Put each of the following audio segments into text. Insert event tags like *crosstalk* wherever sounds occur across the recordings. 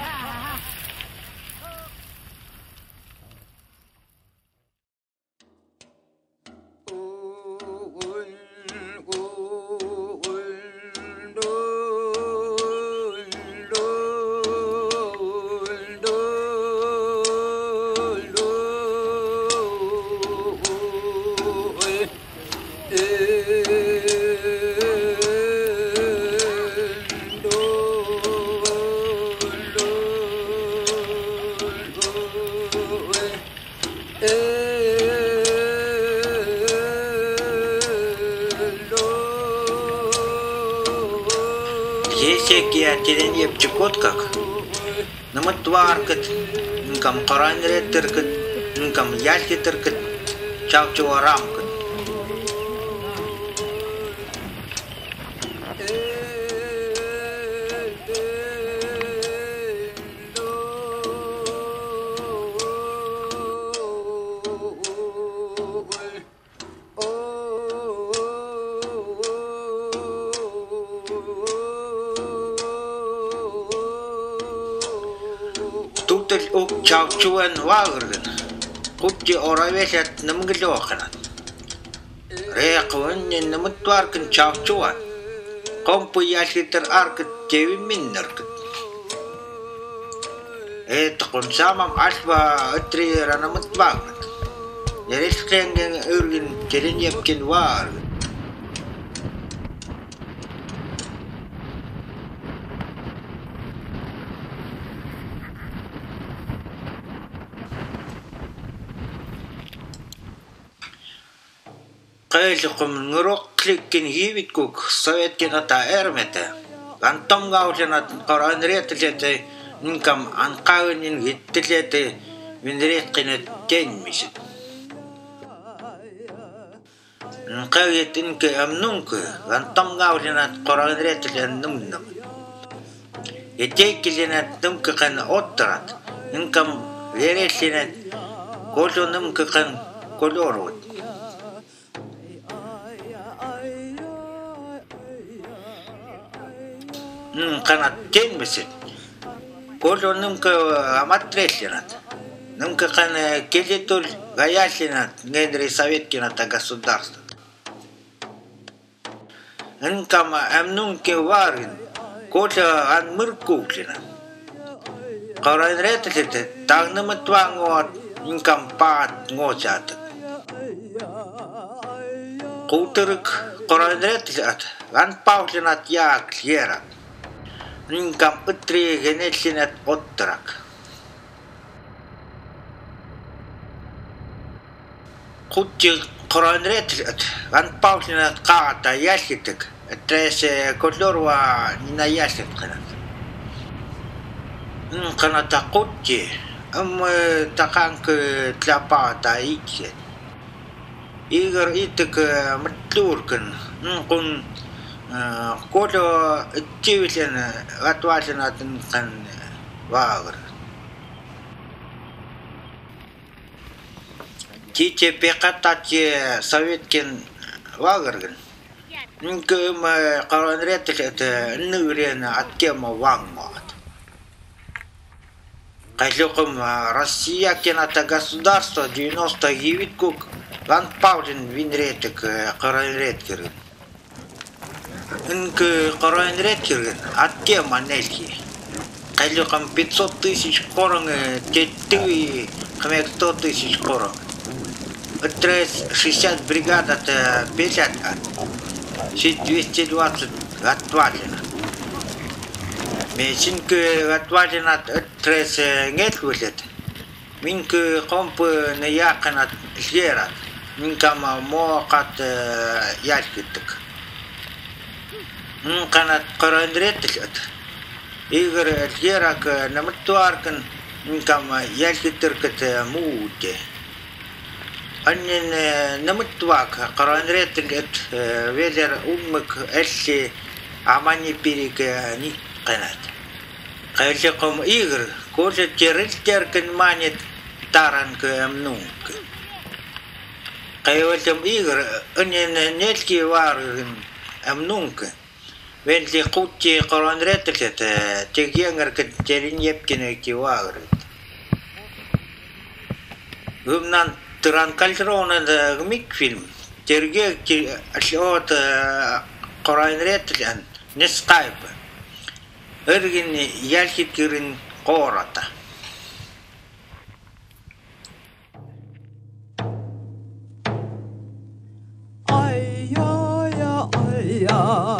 Yeah. нкам коранреттіркіт, нкам ялкетіркіт, чавчы варамкыт. утл ук чавчуан ваагыргын купти оравелат намгылооханат реқвын нэмтваркын чавчуан компу ялхитер аркыт тевин миннеркыт эт кунсамам альба өтрир анамтваагыргын ярилхэнген өргүн келен япкен ваагыргын хайли қомынгырок кликкен хивит кук советкен ата эрмете. Антом гаулен атын коран анқауын нинкам анкавынин гиттилете, винрет кинет тенмисит. Нкавиетинке амнунке, антом гаулен ат коран ретлен нуннам. Етейкиленет нумке кен оттрат, нинкам веретлинет, колюнумке кен колорвут. Канат тенмесет. Коло нымка аматресленат. Нымка кан келетул гаялинат, генри советкината государство. Нынкам амнунке варин, коло ан мыркуклина. Карайн ретелете, тагнымы твангуат, нынкам паат ngojat. Кутырык карайн ретелет, ан паулинат яак лерат. Нингам ыттриегене синет оттырак. Кутчи коронретлет, ан паусинат каата яситек, тресе котлорва нина ясит кынат. Ин каната кутчи, ам таканкы тляпаата иксет. Игор итек мтлуркын, ин кун кото тивилен гатвалинатын кан ваагыр тиче пекатати советкен ваагыргын нкм каранреттилет ныврен аткема вангмаат кайлыкым россия кената государство девяносто девять кук ван павлин винретик каранреткерин каранреткерген Инк коройнрет кирген атке манельки. Кайлукам 500 тысяч корон тетты хмек 100 тысяч корон. Трес 60 бригад это 50, а 220 отвалено. Месинк отвалено трес нет вылет. Минк комп на яканат лерат. Минкам моқат Хм канат қарандырет тишат. Игор Альгерак э, намыттуаркын никам э, ялкиттер кете э, мууте. Аннен намыттуак қарандырет тигет велер уммык әлсі амани пирик ни канат. Қайлықым Игор көрсе терілтеркін манет таранкы әмнункы. Қайлықым Игор үнен нетки варығын әмнункы. Венди кутти корон реттелсет, епкен э, кеттерин епкене кивагрит. Гымнан тыран кальтрона да э, гмик фильм. Терге ашлот э, корон ән, не скайп. өрген ялхи күрін кората. Ай-я-я, ай-я.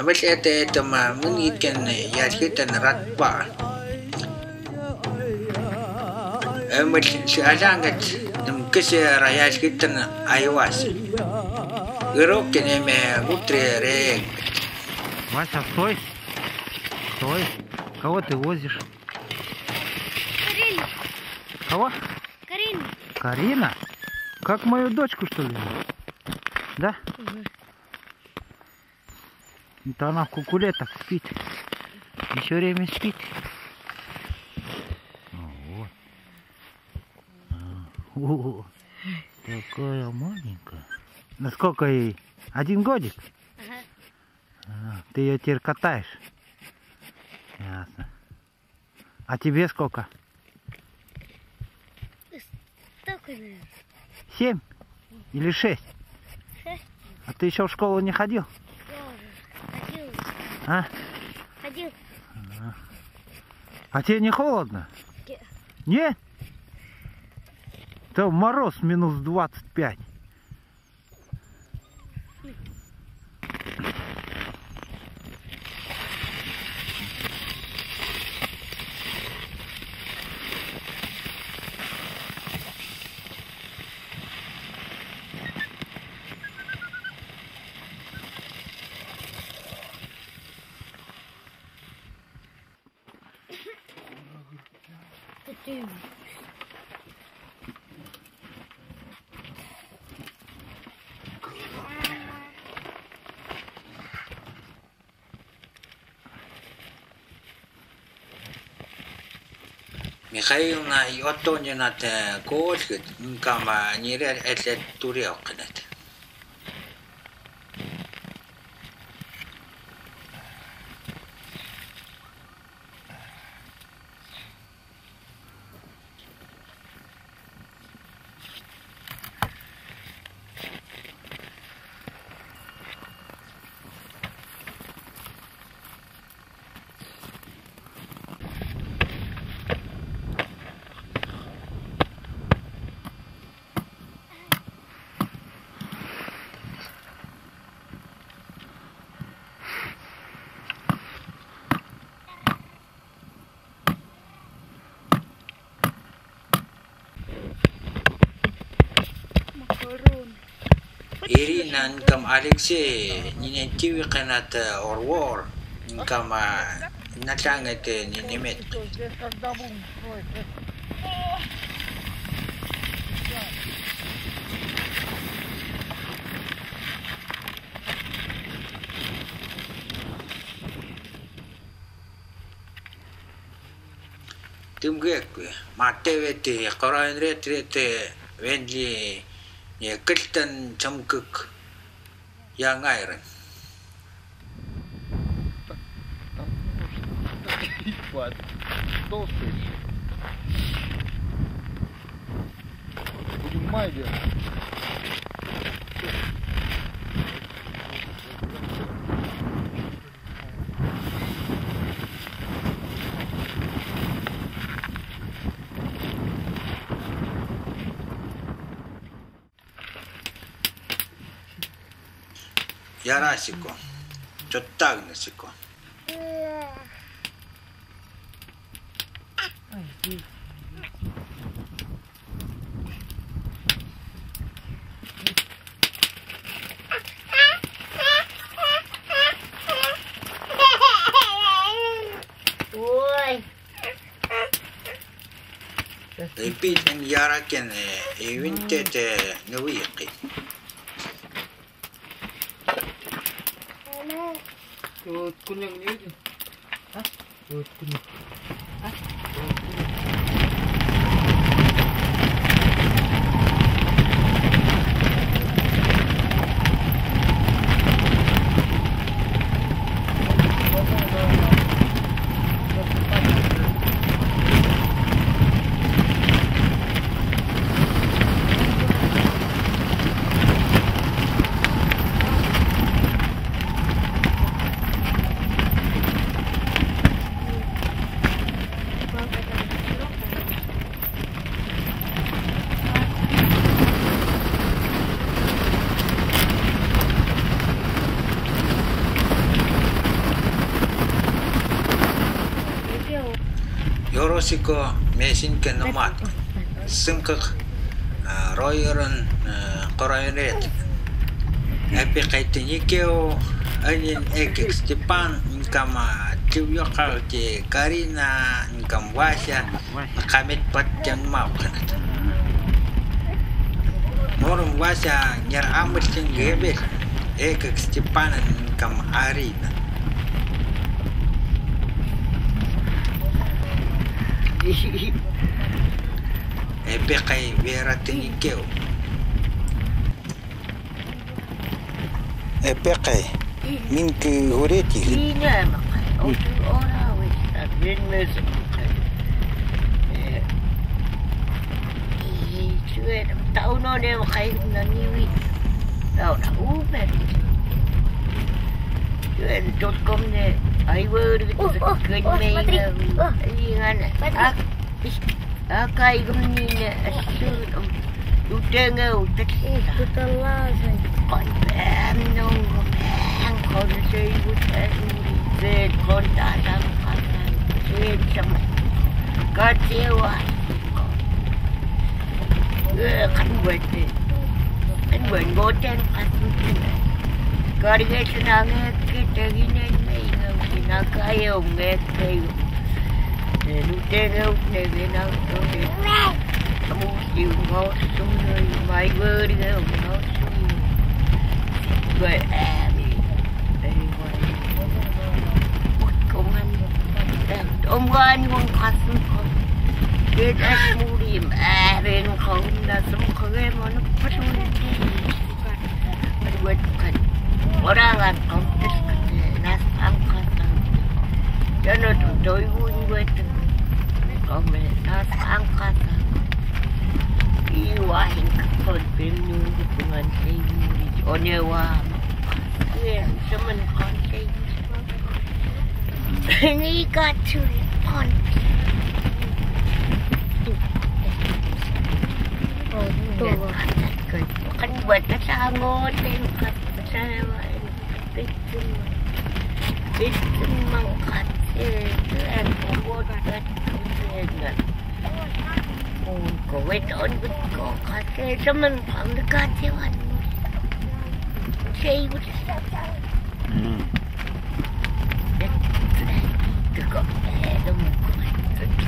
Väljatte etuma mõnikene ja hitan ratpa. Mõtlesin seasangat, kõsi rajas hitan ajuas. Kõrukene me kutri reeg. Вася, стой! Стой! Кого ты возишь? Карину. Кого? Карину. Карина? Как мою дочку, что ли? Да? Угу. Это она в кукулетах спит. Еще время спит. А, вот. А, О, такая маленькая. Ну сколько ей? Один годик? Ага. А, ты ее теперь катаешь? Ясно. А тебе сколько? Только, наверное. Семь? Или шесть? Шесть. А ты еще в школу не ходил? Ходил, А? ходил. А тебе не холодно? Не. Не? Там мороз минус 25. Михаил на Йотонина те гол гэд инкама нэрэ элэт тури окнат. عندنا نكم أليكسي نين تيوي قناة أوروور نكم نتلعنت نيمت тэмгээгүй. Маттэвэти, Коранрэтрэтэ, Венли, kiltan chamkuk янгайрын под толстый. Будем май делать. Jaraisiko. Se on täynnä siko. Oi. Ei pidin jälkeen, ei vinteet, ne viikki. yorosiko mesinke nomat sымkak royeron qorayret epi qaitinikeo anin ekek Степан inkama tiwyoqa ti Karina inkam Wasya qamit patyan mawqanat Morum Wasya nyar amr tinggebel ekek e pekai vera tingi keo. E pekai min ki horeti ki. Nga e makai o tu ora we a vien me makai. I tu e nam tau no ne makai na niwi. Tau na ube tu e dot com ne Oh, oh, oh, Akai gemnina asyur om Udah ngau eh, tak Itu telah saya Kon pem nong Kon kon saya bukan Zed kon tak sangkan Zed sama Kon sewa Kan buat Kan buat goten Kan buat Kau dia senang Kita nó có yêu nghe thì để lúc trên lúc để về nó tôi để mu chịu ngó xuống nơi mai vơ đi nghe ông nó xuống về à đi đây ngoài một công an. Ông quan quan quan xuống con. Để ta mu điểm à về nó không là xuống không em nó phát luôn mình mình cần ở đang làm công cho nên tụi tôi vui vui có mẹ ta sang cả ta qua hình con bên nu cũng ăn thấy ở nhà wa nghe cho mình con thấy Penny got to pond. Kan buat kata angot, kata kata kata mangkat kuvvet albut kalkatse zaman pandı katse var. Şey bu.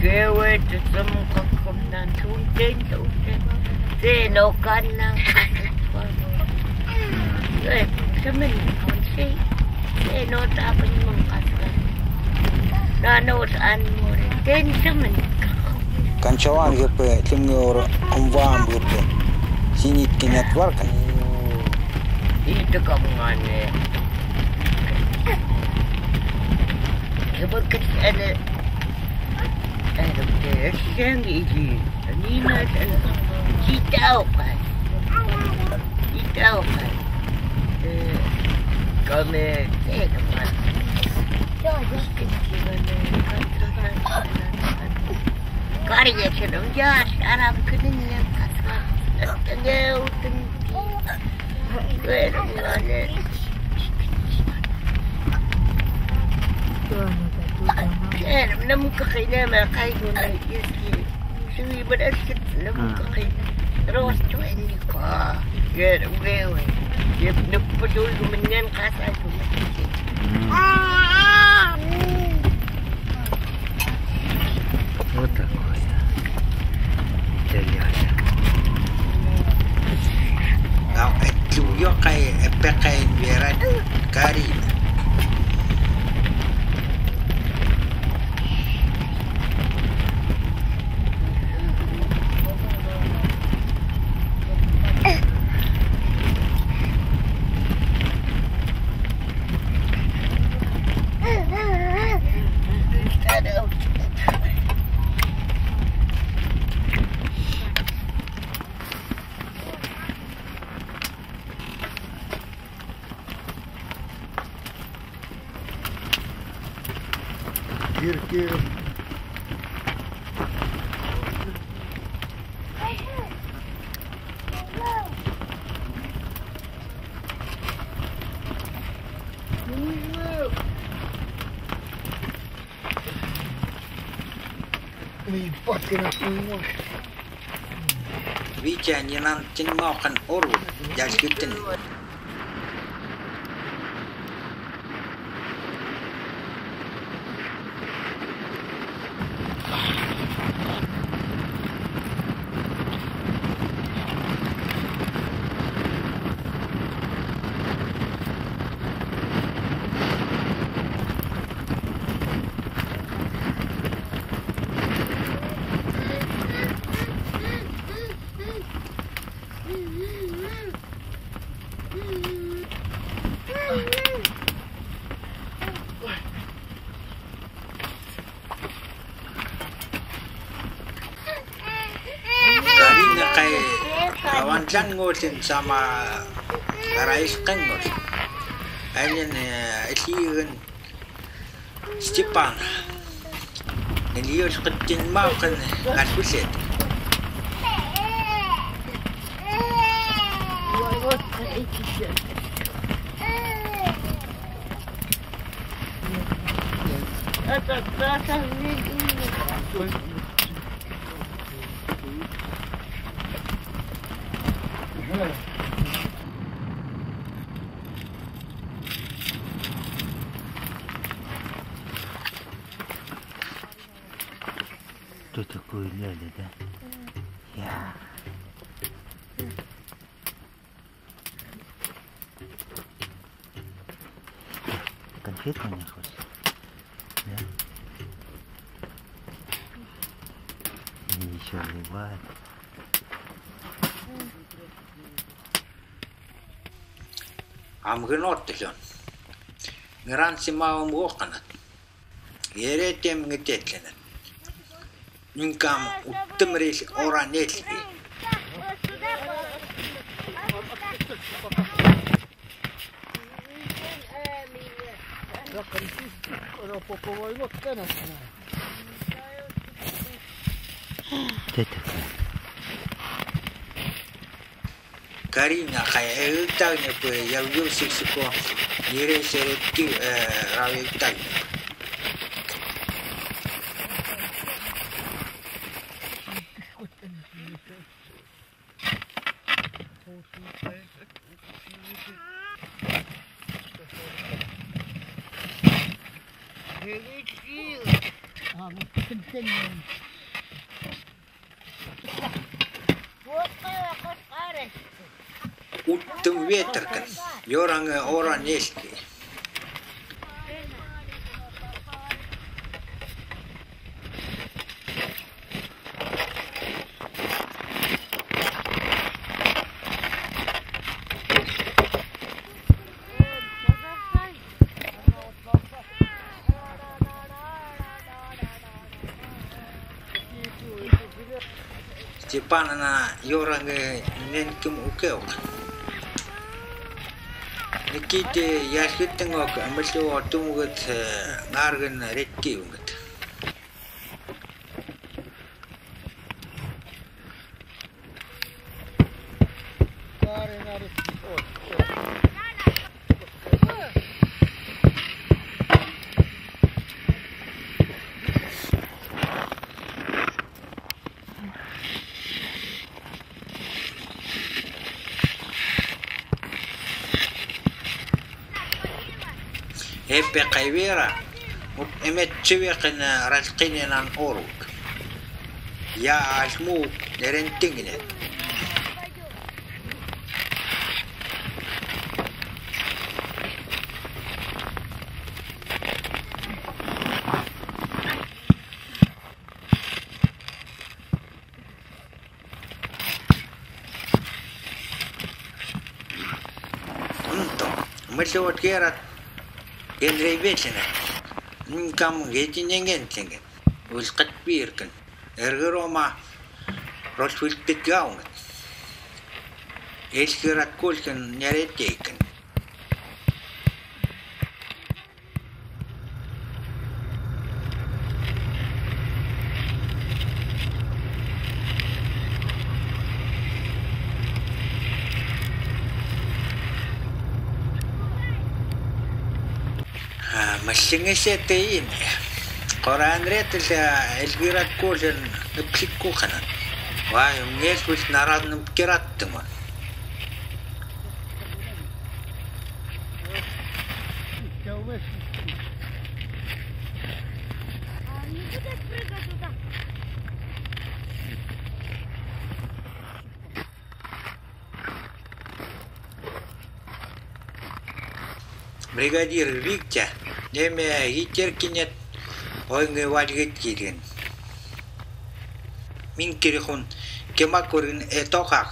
Kêu từ sâm con không nàn thun tên thun tên Thế nó con nàn Rồi sâm mình còn xí. Nó ta bình mong con Kan مورتين تمن كان شوان جب تمغور أموام بوتو سينيت كنيات واركن itu kamu mana coba kita ada ada yang ini ini nanti kita kan kita kan kami tidak قرية شنو جاش أنا كلنا قصر أنا وبنتي وين أنا كان من مكخينا ما قايدونا يسكي شوي من أشكت لمكخي روحت وإني قا يا روي يبنبتوا منين قاساتهم tuyo kay epe kay veran karin. an organ that's good to. Awan dyan ngotin sama rais kangos. Ayun isirin Stepan. Niliyos ka tinmakan nasusit. Что амгиноортэлон гран симаум гоқанат ерэтэм гэтэтлэнэ нинкам уттэмрэл оранэл Тэт. такое? Karina kaya eutag niya po yaw yung Иванна Юранге нэнким укеок. Никите яшгитэн ок амлуу отумгат нааргэн рекки унгат. قيبيرة قیویرا تشويق إن رزقيني رلقین نان اوروک یا عشمو نرن تنگنه أنتو مشلوت كيرت. Gelрейбетина. Никам гетинген тенге. Улгат бирген. Эргерома ролфилт кетгаунгат. Элхират кулкен няреттей. маллингасиатаиин кораанреатл элвираккуулан напсиккууханан ваа умниэлвис нараадным Бригадир Виктя. нэмэ ичеркинэт ойнгэ валгит кирин мин кирихун кемакурин этохах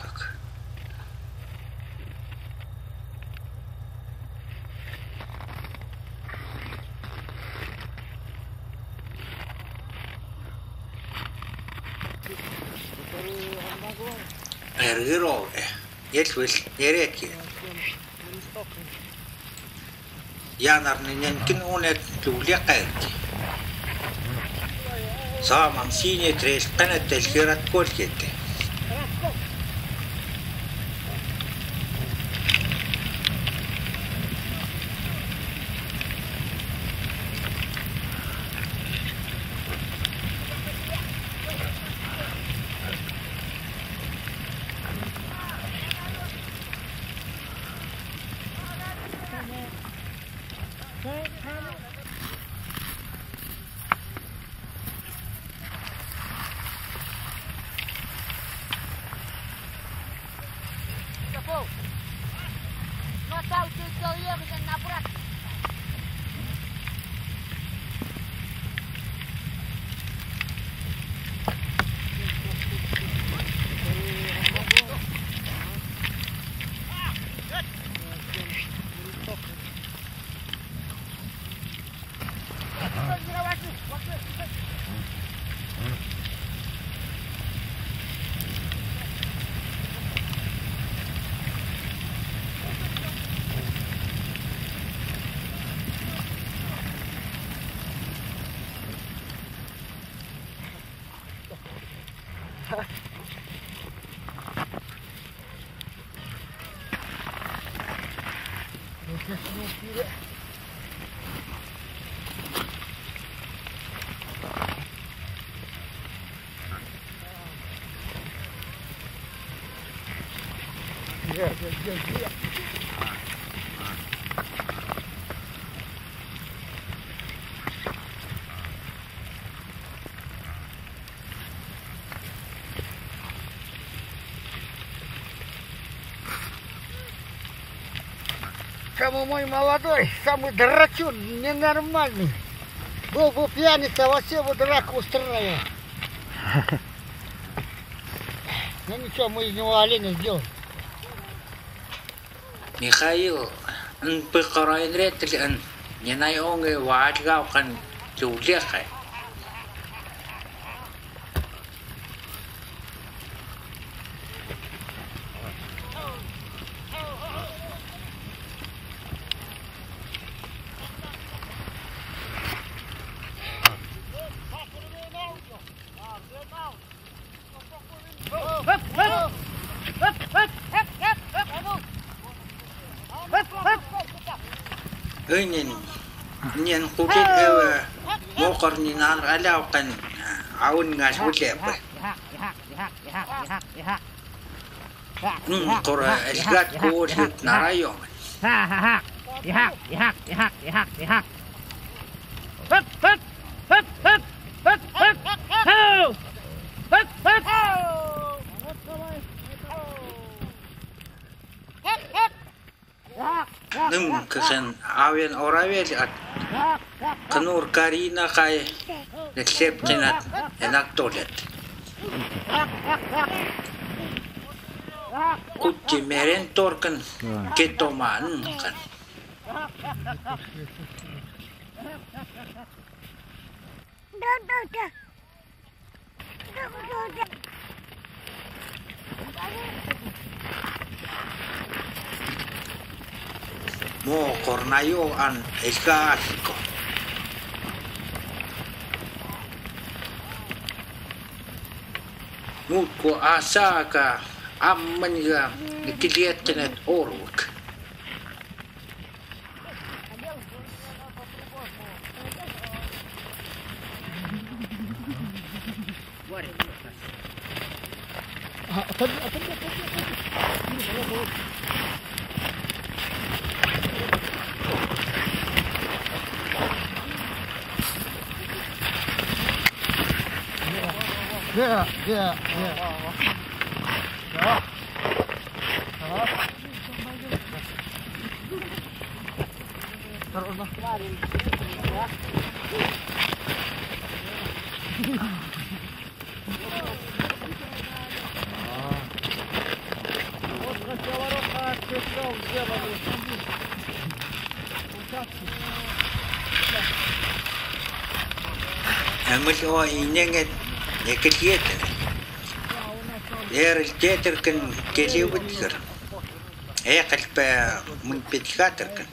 эргэрөө ялвэл яриад гээд кин унет тулиақайрти. Saamam siinä treis kanattais Самый мой молодой, самый драчун, ненормальный. Был бы пьяница, вообще бы драку устраивал. *laughs* Ну ничего, мы из него оленя сделаем. Михаил, н пыкарайнре тлен, ненай онге ваатгау кан тулехай. koordinar alawqan caawingaas wileeqbe qora isgaad kuwurid narayo nim kasan aawian oraweeliat qanur karina qay ya, lexep qinat enaktolet ya kutti meren torkan ketoman kan. Mo cornayo an escásico. muut asaaka asaka amman ja. Амлоо инээгээд нэг л хийдэг. Ярил дээдэрхэн гэлээвдгэр. Эхэлбэ мөн битлгатэрхэн.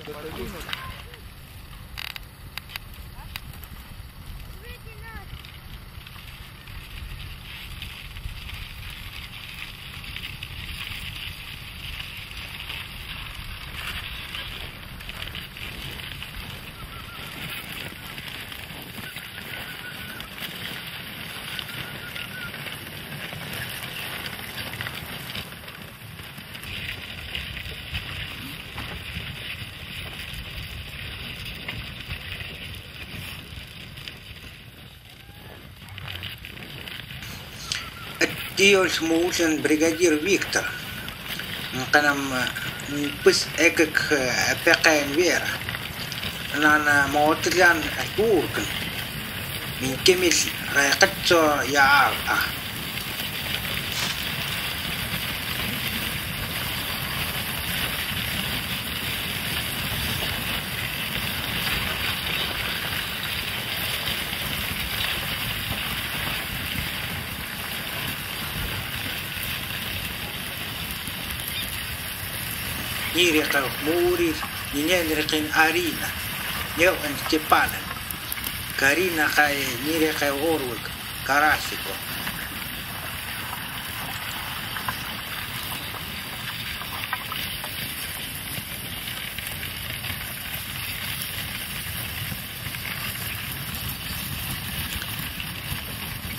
mun petikater kan. Тиол смуулен бригадир Виктор. Канам пыс экек пекаен вера. Нана моотлян кууркан. Min kemil raiqatso yaa ah. Niriqa muurir niñanriqin arina. Yau an kepanan. Karina kay niriqa orwik karasiko.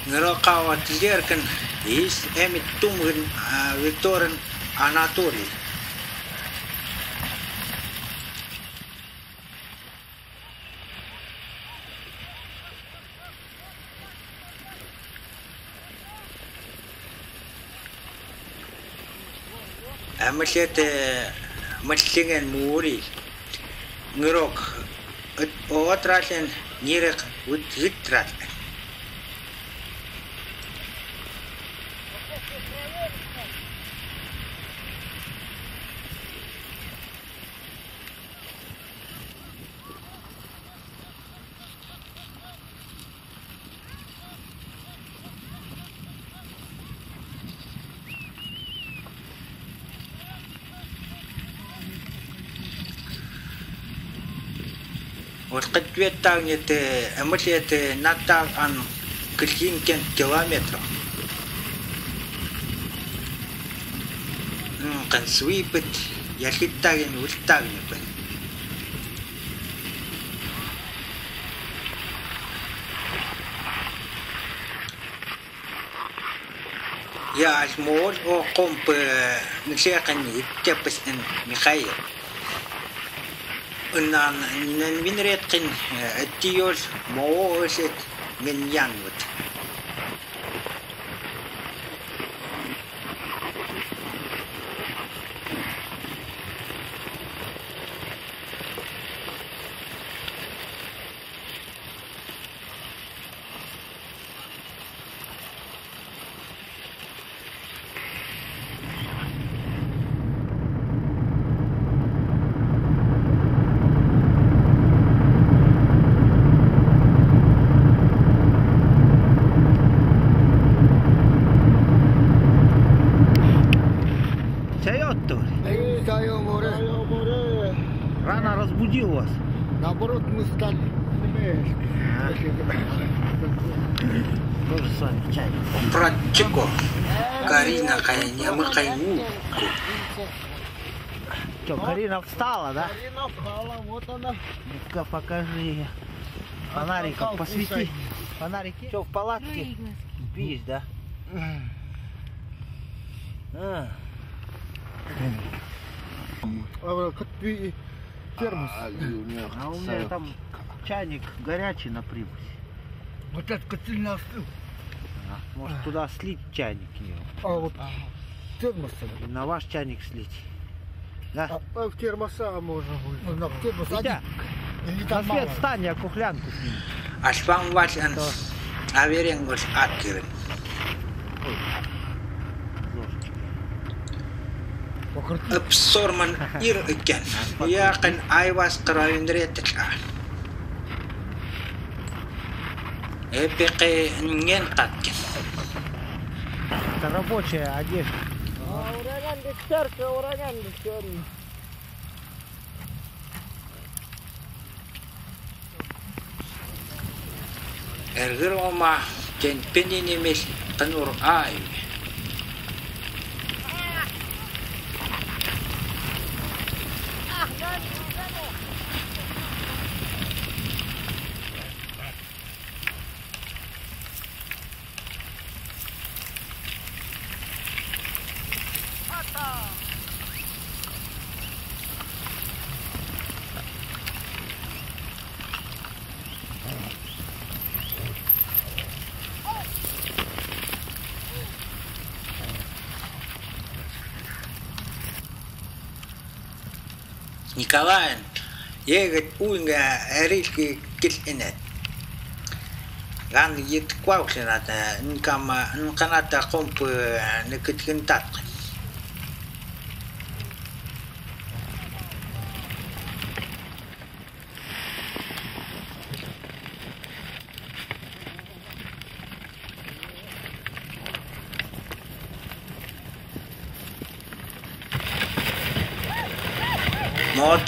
Ngero kawat liar kan is emit амалиат э, маллиган муури нэрок э, оотрален нэрэг үтгэтрал веттаагнет амлиет натааг ан килгинкен километр. Хан свипет ялхиттаагийн үлтаагнэ байна. Я альмол о комп нэлэхэн иттяпс эн Михаил. أن من ريتقن التيول مو من يانوت Пратчико. Карина кайня мы кайну. Что, Карина встала, да? Карина встала, вот она. Ну-ка покажи. Фонариком посвети. Фонарики. Что, в палатке? Спишь, да? А, А, термос. а у меня там чайник горячий на примусе. Вот этот сильно остыл. А, Может туда слить чайник ее. А вот термос. И на ваш чайник слить. Да? А, в термоса можно будет. Ну, в термос Витя, на свет встань, я кухлянку сниму. Аспам вас ан Что? аверенгос аткирен. Ложечкой. Покрути. Апсорман ир иккен. *laughs* Яқан айвас қарайындреттік. Эпеке нген қаткен. Это рабочая одежда. А, ураган дестерка, ураган дестерка. Эргір ома кен пенен емес қынур ай. Николаен, егет уинга эрилки кил инет. Ган ит кваусената нкама нканата комп некиткин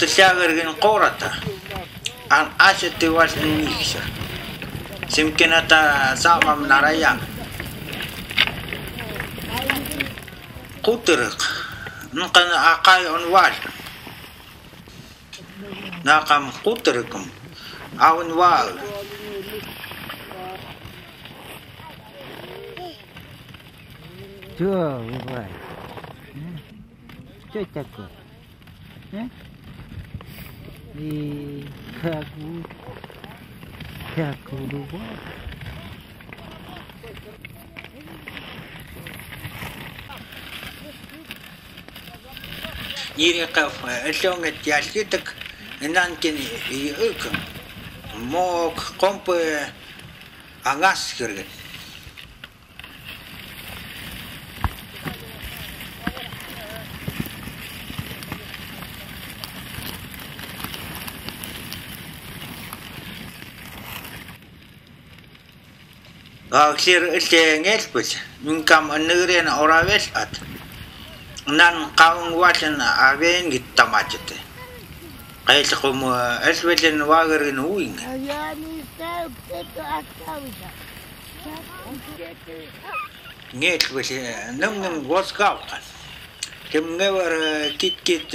таткен. Моот сягэргэн qorata. Ан асэти вас нихса. Симкената самам нараян. Кутырык. Нкан акай онвал. Накам кутырыкым. Аунвал. Что, Ивай? Что это такое? А? И хагу, хагурува. Ирикав, элонгэт ялхитэг, нанкин июк, мок, компы, ангас хэргэн. Аксир эллэнгэлбэл нкам нырен оравел ат. Нан каун вален авен гиттаматите. Кайлхум элвелен вагерин уин. А я не знаю, где это оставить. Нгэлбэл нэм нэм воскавкан. Кем нэвэр кит кит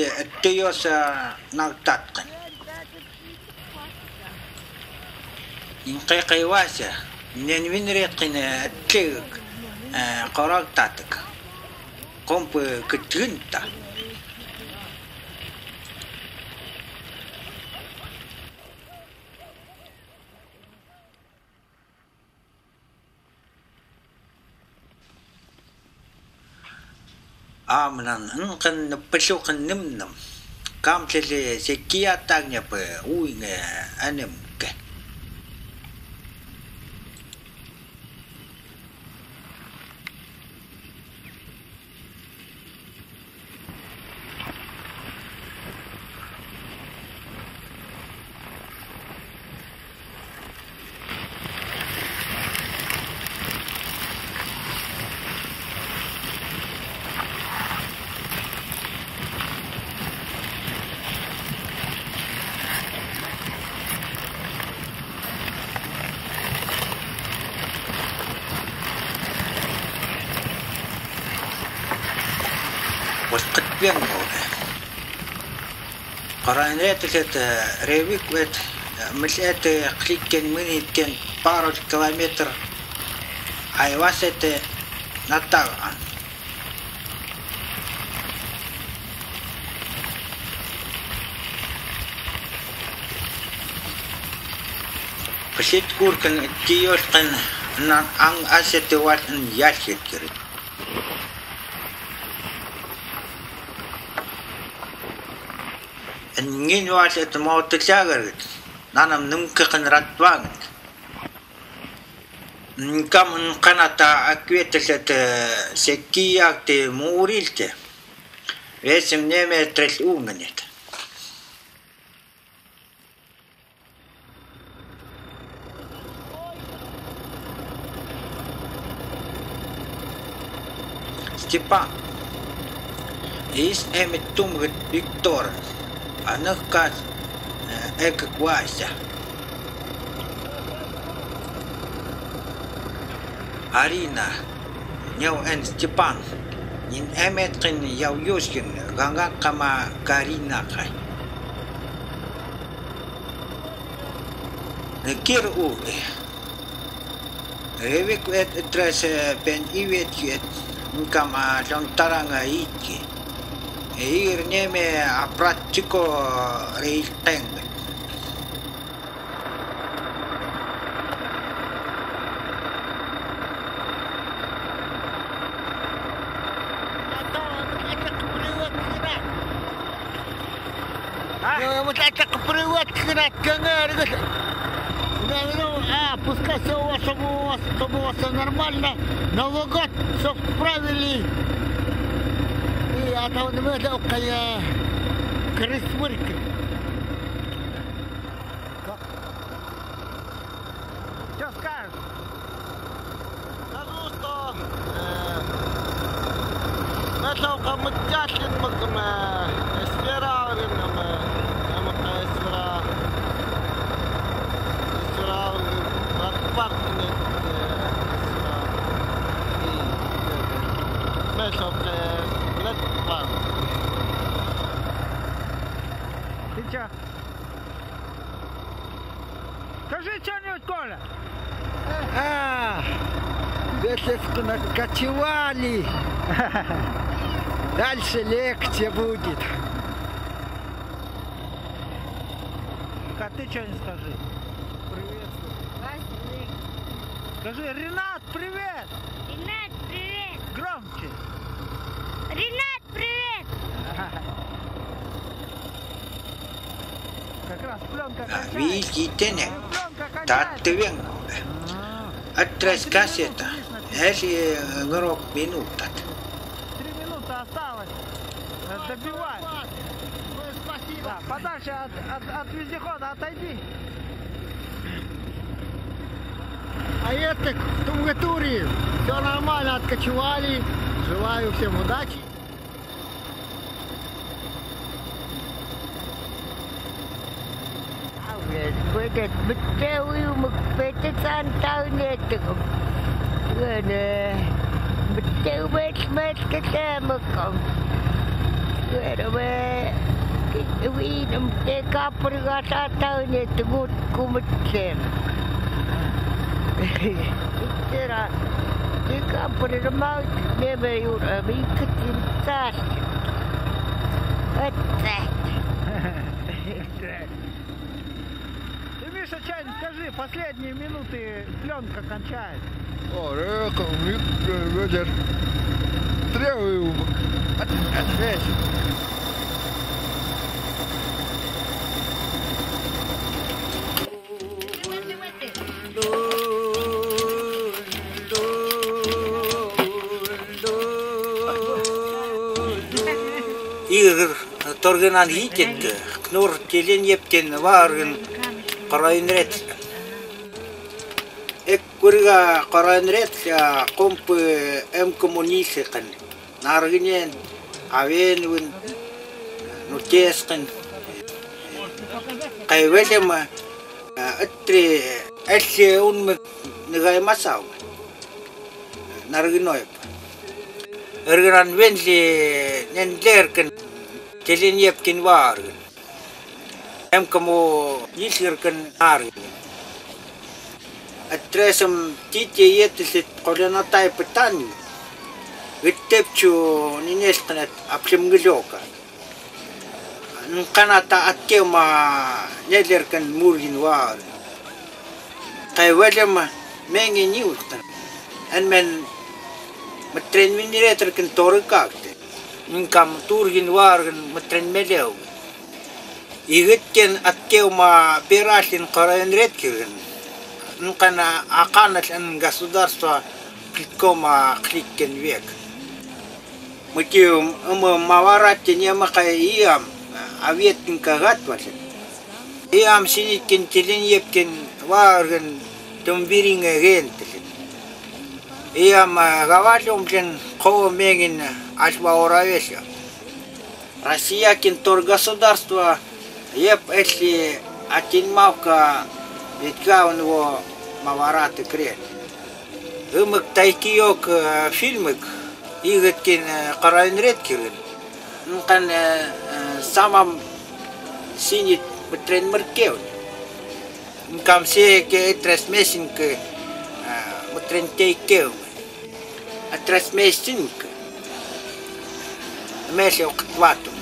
ненвин рет кыны аттык корак э, татык. Комп кыттын та. Амнан ынкын нппылу кыннымным камтылы секки аттагнепы уйне qaranreetlät revik vet mlet klikken minitken parot kilometer aivaset nattagaan Pasit kurkan kiyoskan nan ang aset wat yalket kirit. ngin wal et mautlaagargit nanam numkakan ratwaangit nkam nqanata akwetllet sekkiyaakte muurilte vesem nemetrel uunganit Степан, из эмит a no caso é que guaja arina nhau en Japan nin emetrin yau yoskin ganga kama karina kai Kir uve. Revik et tres ben ivet yet kama long taranga itki. Neme a pratico reilteng. Мутачак привет хрена кангар. Ну, а, пускай все у вас, чтобы у вас, чтобы у вас все нормально. Новый год, все правили. يا كون ما توقع كريس ورك شوف كار ما تلقى متجاش للمقمه дальше легче будет. А ты что-нибудь скажи. Скажи, Ренат, привет! Ренат, привет! Громче! Ренат, привет! Как раз пленка кончается. Viikitene, Пленка tatteveng. А, Atras kaseta. Эси ngorok minuutat. Подальше от, от, от вездехода отойди. А это в Тунгатуре все нормально, откочевали. Желаю всем удачи. Kudet betewi mukpete santau netum. Gana betewi bet kapur gata tau netum mut kumutsem. Tera te kapur ramau nebe yura mi kutin tas. Attack. Ты, Миша, что-нибудь скажи, последние минуты пленка кончается. О, это Виктор Тревый Игр торгынан икетті кнур телен епкен варгын қарайын рет эк курга қарайын рет компы эм коммунисиқын наргынен авенвын нутесқын қайвелема ытри әлсе унмы нығаймасау наргыноеп ыргыран венли нендеркін Kelin yepkin warin. Em kamu yisirkin arin. Atresam titi yetisit kolena tai petani. Wittepchu nineskanat apsim giloka. Nkanata atkema nelerkan murgin warin. Tai walema mengi niwutkan. En men matren miniretr kan torikakti. нынкам тургин варгын мытренмелеу. Игіттен аттеума перашлин қарайынрет кіргін. Нынкана ақанышлын государство клиткома кликкен век. Мытеум ымы маваратте немақай иям аветтін кағат басын. Иям сенеткен телен епкен варгын тумбиринге ген тілін. Иям гавалюмжын кого мегин альбауравесё. Россия кентор государство еп если атинмавка ведька у него мавараты крен. Имык тайкиок фильмык игыткин карайын редкирин. Нкан самам синит бытрен мыркеун. Нкам се ке тресмесинг бытрен тейкеун. Атресмесинг. Месе октватум.